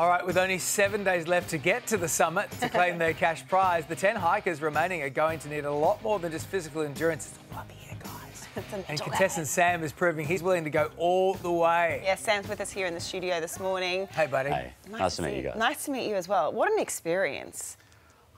All right, with only seven days left to get to the summit to claim their cash prize, the 10 hikers remaining are going to need a lot more than just physical endurance. It's a lobby here, guys. and contestant Sam is proving he's willing to go all the way. Yeah, Sam's with us here in the studio this morning. Hey, buddy. Hey, nice, to meet you guys. Nice to meet you as well. What an experience.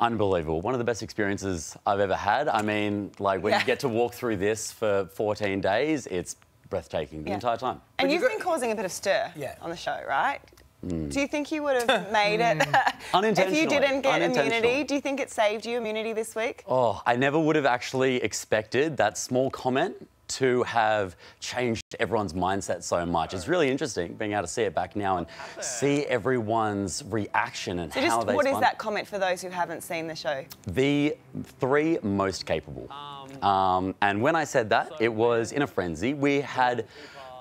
Unbelievable. One of the best experiences I've ever had. I mean, like when Yeah. you get to walk through this for 14 days, it's breathtaking the Yeah. entire time. And you you've got- been causing a bit of stir Yeah. on the show, right? Mm. Do you think you would have made it if you didn't get immunity? Do you think it saved you immunity this week? Oh, I never would have actually expected that small comment to have changed everyone's mindset so much. It's really interesting being able to see it back now and see everyone's reaction and So how just they what is spun- that comment for those who haven't seen the show? The three most capable. Um, um and when I said that, it was in a frenzy. We had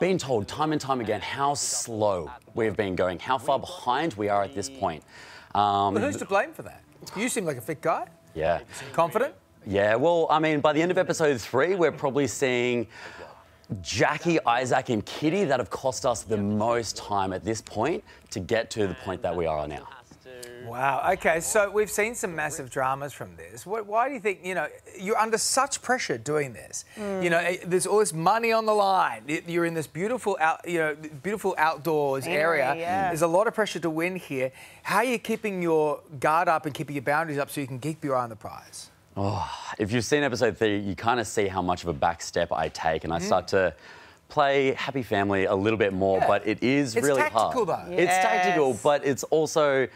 been told time and time again how slow we've been going, how far behind we are at this point. Um, But who's to blame for that? You seem like a fit guy, yeah. confident. Yeah, well, I mean, by the end of episode three, we're probably seeing Jackie, Isaac, and Kitty that have cost us the most time at this point to get to the point that we are now. Wow. Okay, so we've seen some massive dramas from this. What, why do you think you know you're under such pressure doing this? You know, eh, there's all this money on the line. You're in this beautiful, out, you know, beautiful outdoors area. Area, yeah. There's a lot of pressure to win here. How are you keeping your guard up and keeping your boundaries up so you can keep your eye on the prize? Oh, If you've seen episode three, you kind of see how much of a back step I take, and I start to play Happy Family a little bit more, Yeah. but it is really hard. It's really tactical, hard. though. It's tactical, but it's also.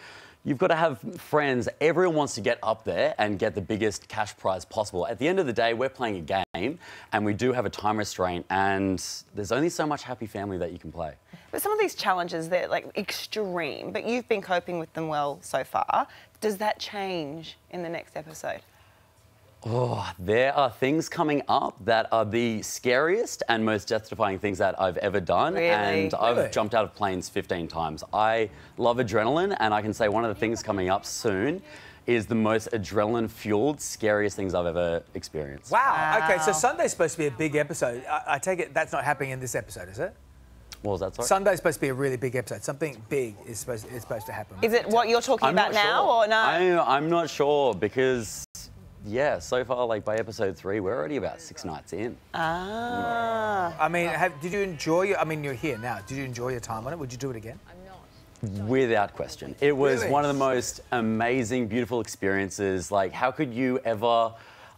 You've got to have friends. Everyone wants to get up there and get the biggest cash prize possible. At the end of the day, we're playing a game and we do have a time restraint, and there's only so much happy family that you can play. But some of these challenges, they're like extreme, but you've been coping with them well so far. Does that change in the next episode? Oh, there are things coming up that are the scariest and most death-defying things that I've ever done. Really? And I've Really? jumped out of planes 15 times. I love adrenaline, and I can say one of the things coming up soon is the most adrenaline-fueled, scariest things I've ever experienced. Wow. Okay, so Sunday's supposed to be a big episode. I, I take it that's not happening in this episode, is it? What was that, sorry? Sunday's supposed to be a really big episode. Something big is supposed, is supposed to happen. Is it what you're talking I'm about not now, sure. or no? I, I'm not sure because, yeah, so far, like by episode three, we're already about six nights in. Ah. I mean, have, did you enjoy your? I mean, you're here now. Did you enjoy your time on it? Would you do it again? I'm not. Without question. It was Really? one of the most amazing, beautiful experiences. Like, how could you ever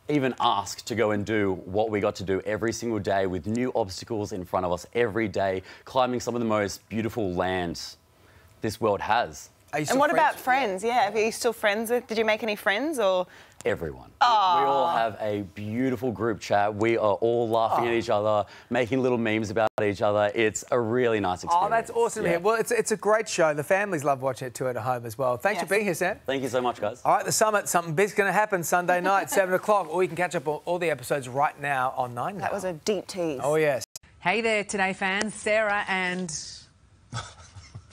even ask to go and do what we got to do every single day with new obstacles in front of us every day, climbing some of the most beautiful lands this world has? Are you And what about friends? Yeah, are you still friends with? Did you make any friends or? Everyone. We all have a beautiful group chat. We are all laughing at each other, making little memes about each other. It's a really nice experience. Oh, that's awesome to Yeah. hear. Well, it's, it's a great show. The families love watching it too at home as well. Thanks Yes. for being here, Sam. Thank you so much, guys. All right, the summit, something big's going to happen Sunday night, 7 o'clock, or you can catch up on all the episodes right now on 9 That was a deep tease. Oh, yes. Hey there, Today fans. Sarah and